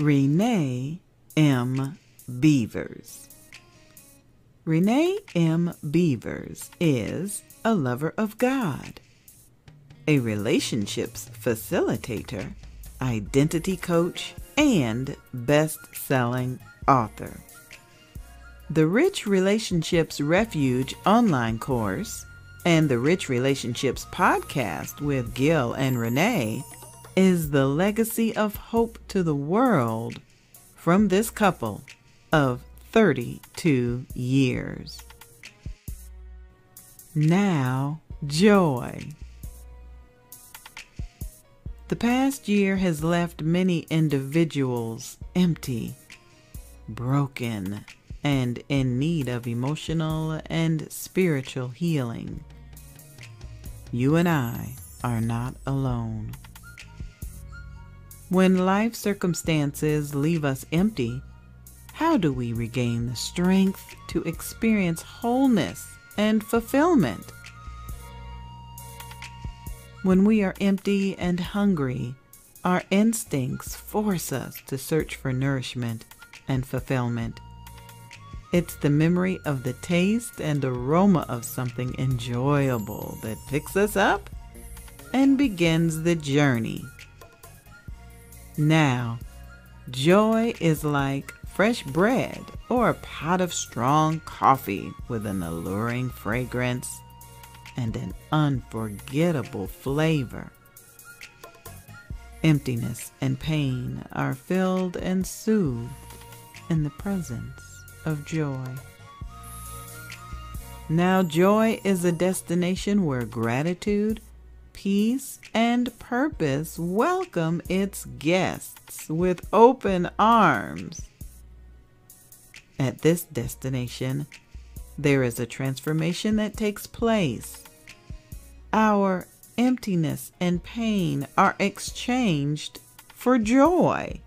Renee M. Beavers. Renee M. Beavers is a lover of God, a relationships facilitator, identity coach, and best selling author. The Rich Relationships Refuge online course and the Rich Relationships podcast with Gil and Renee is the legacy of hope to the world from this couple of 32 years. Now, joy. The past year has left many individuals empty, broken, and in need of emotional and spiritual healing. You and I are not alone. When life circumstances leave us empty, how do we regain the strength to experience wholeness and fulfillment? When we are empty and hungry, our instincts force us to search for nourishment and fulfillment. It's the memory of the taste and aroma of something enjoyable that picks us up and begins the journey now, joy is like fresh bread or a pot of strong coffee with an alluring fragrance and an unforgettable flavor. Emptiness and pain are filled and soothed in the presence of joy. Now, joy is a destination where gratitude peace, and purpose welcome its guests with open arms. At this destination, there is a transformation that takes place. Our emptiness and pain are exchanged for joy.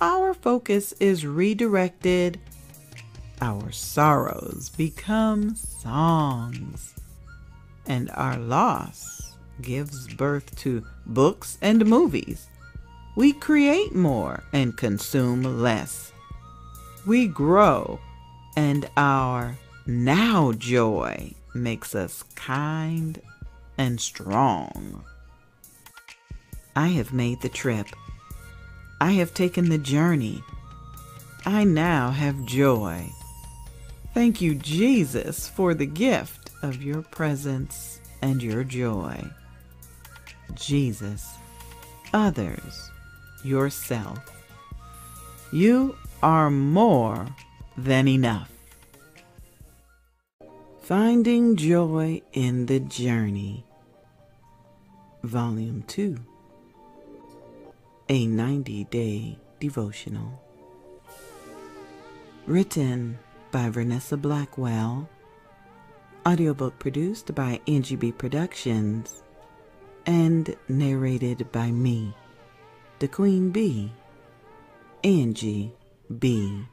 Our focus is redirected. Our sorrows become songs and our loss gives birth to books and movies. We create more and consume less. We grow, and our now joy makes us kind and strong. I have made the trip. I have taken the journey. I now have joy. Thank you, Jesus, for the gift of your presence and your joy. Jesus, others, yourself. You are more than enough. Finding Joy in the Journey, Volume 2, a 90 day devotional. Written by Vernessa Blackwell Audiobook produced by NGB Productions and narrated by me, the Queen Bee, Angie B.